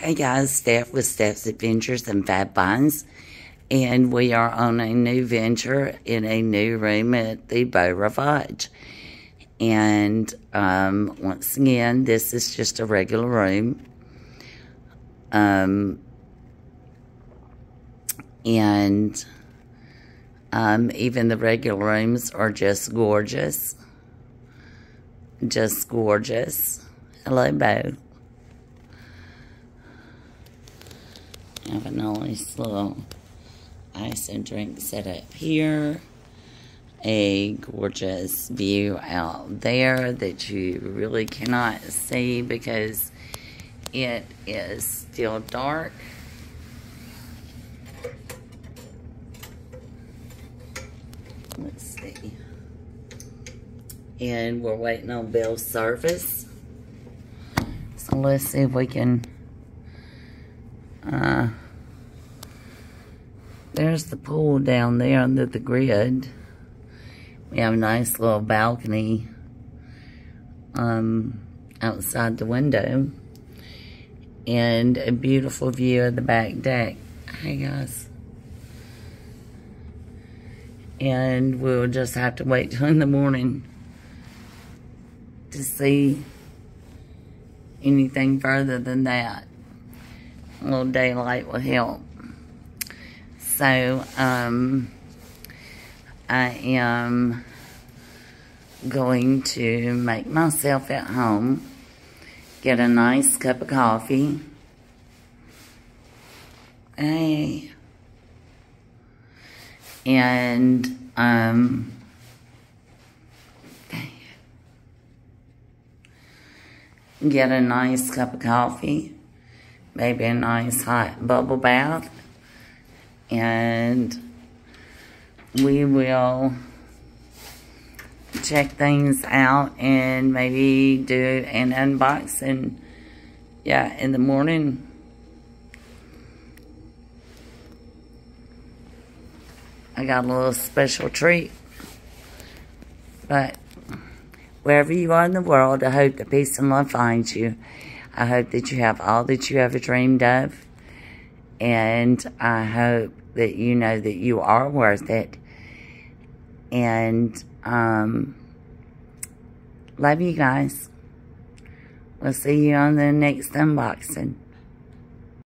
Hey guys, Steph with Steph's Adventures and Fab Finds. And we are on a new venture in a new room at the Beau Rivage. And um, once again, this is just a regular room. Um, and um, even the regular rooms are just gorgeous. Just gorgeous. Hello, Beau. Have a nice little ice and drink set up here. A gorgeous view out there that you really cannot see because it is still dark. Let's see. And we're waiting on Bill's service. So let's see if we can uh, there's the pool down there under the grid. We have a nice little balcony um, outside the window. And a beautiful view of the back deck. Hey guys. And we'll just have to wait till in the morning to see anything further than that a little daylight will help. So, um, I am going to make myself at home, get a nice cup of coffee. Hey. And, um, get a nice cup of coffee maybe a nice hot bubble bath. And we will check things out and maybe do an unboxing. Yeah, in the morning. I got a little special treat. But wherever you are in the world, I hope that peace and love finds you. I hope that you have all that you ever dreamed of. And I hope that you know that you are worth it. And um, love you guys. We'll see you on the next unboxing.